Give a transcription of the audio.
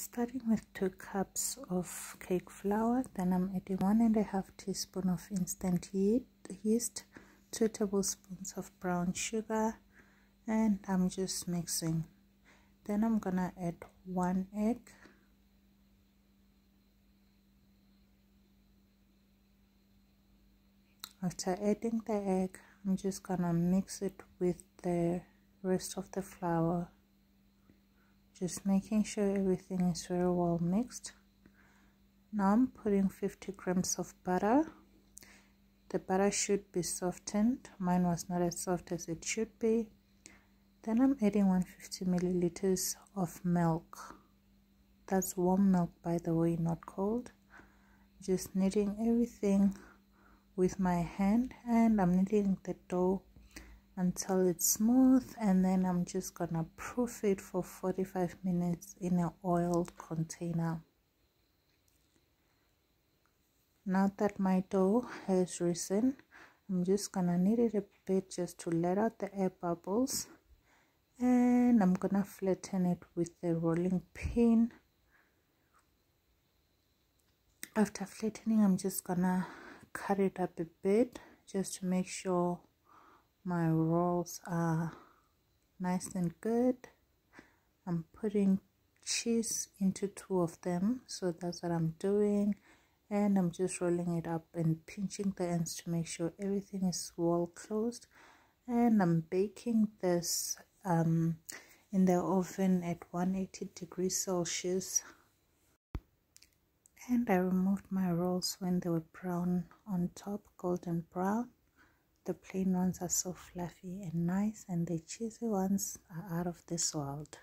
starting with two cups of cake flour then i'm adding one and a half teaspoon of instant yeast two tablespoons of brown sugar and i'm just mixing. Then i'm gonna add one egg. After adding the egg i'm just gonna mix it with the rest of the flour just making sure everything is very well mixed. Now I'm putting 50 grams of butter. The butter should be softened. Mine was not as soft as it should be. Then I'm adding 150 milliliters of milk. That's warm milk by the way not cold. Just kneading everything with my hand and I'm kneading the dough until it's smooth and then I'm just gonna proof it for 45 minutes in an oiled container. Now that my dough has risen I'm just gonna knead it a bit just to let out the air bubbles and I'm gonna flatten it with the rolling pin. After flattening I'm just gonna cut it up a bit just to make sure my rolls are nice and good. I'm putting cheese into two of them so that's what I'm doing. And I'm just rolling it up and pinching the ends to make sure everything is well closed. And I'm baking this um, in the oven at 180 degrees Celsius. And I removed my rolls when they were brown on top golden brown the plain ones are so fluffy and nice and the cheesy ones are out of this world